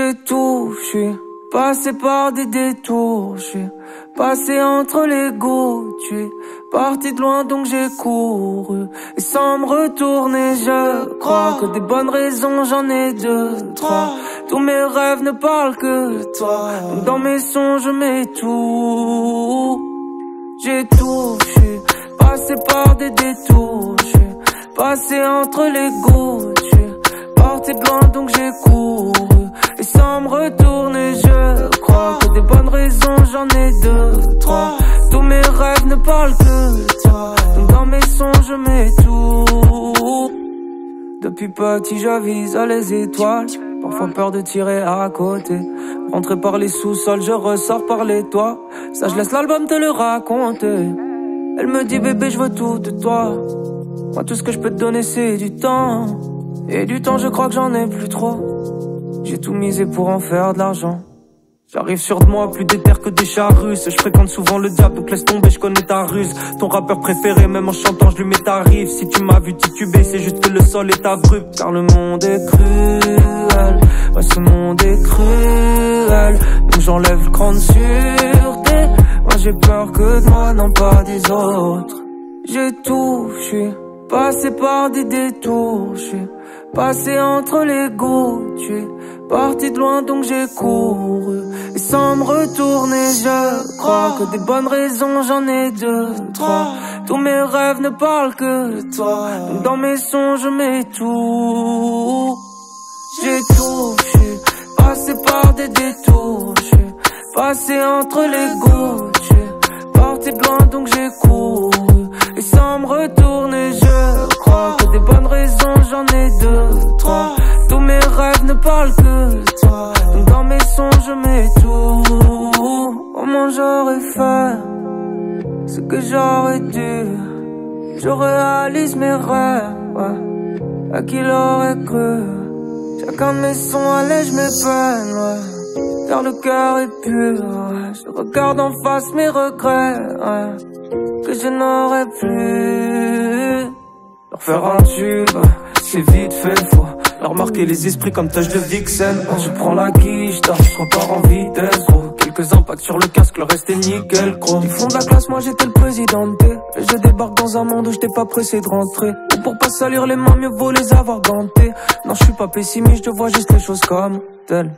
J'ai tout, j'suis passé par des détours, j'suis passé entre les gouttes, j'suis parti de loin donc j'ai couru. Et sans me retourner je crois que des bonnes raisons j'en ai deux, trois. Tous mes rêves ne parlent que toi, dans mes songes je mets tout. J'ai tout, j'suis passé par des détours, j'suis passé entre les gouttes, parti de loin donc j'ai couru et me retourner, je crois que des bonnes raisons, j'en ai deux, trois. Tous mes rêves ne parlent que toi. Dans mes songes, je mets tout. Depuis petit, j'avise à les étoiles. Parfois peur de tirer à côté. Rentrer par les sous-sols, je ressors par les toits. Ça, je laisse l'album te le raconter. Elle me dit, bébé, je veux tout de toi. Moi, tout ce que je peux te donner, c'est du temps. Et du temps, je crois que j'en ai plus trop. J'ai tout misé pour en faire de l'argent. J'arrive sur de moi, plus d'éther que des chats russes. Je fréquente souvent le diable, donc laisse tomber, je connais ta ruse. Ton rappeur préféré, même en chantant, je lui mets ta rive. Si tu m'as vu tituber, c'est juste que le sol est abrupt. Car le monde est cruel, ouais, ce monde est cruel. Donc j'enlève le cran de sûreté. Moi j'ai peur que de moi, non pas des autres. J'ai tout, j'suis passé par des détours, j'suis Passé entre les gouttes, suis parti de loin donc j'ai couru. Et sans me retourner je crois que des bonnes raisons j'en ai deux, trois. Tous mes rêves ne parlent que de toi dans mes songes je mets tout. J'ai tout, j'suis passé par des détours J'suis passé entre les gouttes, j'en ai deux, trois. Tous mes rêves ne parlent que toi. dans mes songes, je mets tout. Comment j'aurais fait ce que j'aurais dû? Je réalise mes rêves, À qui l'aurait cru? Chacun de mes sons allège mes peines, ouais. Car le cœur est pur, Je regarde en face mes regrets, Que je n'aurais plus. Leur faire un tube, c'est vite fait, faut leur marquer les esprits comme tâche de Vixen. Je prends la quiche, je repars en vitesse, gros. Quelques impacts sur le casque, le reste est nickel, gros. Ils font de la classe, moi j'étais le président Et je débarque dans un monde où j'étais pas pressé de rentrer. Ou pour pas salir les mains, mieux vaut les avoir gantés. Non, je suis pas pessimiste, je vois juste les choses comme telles.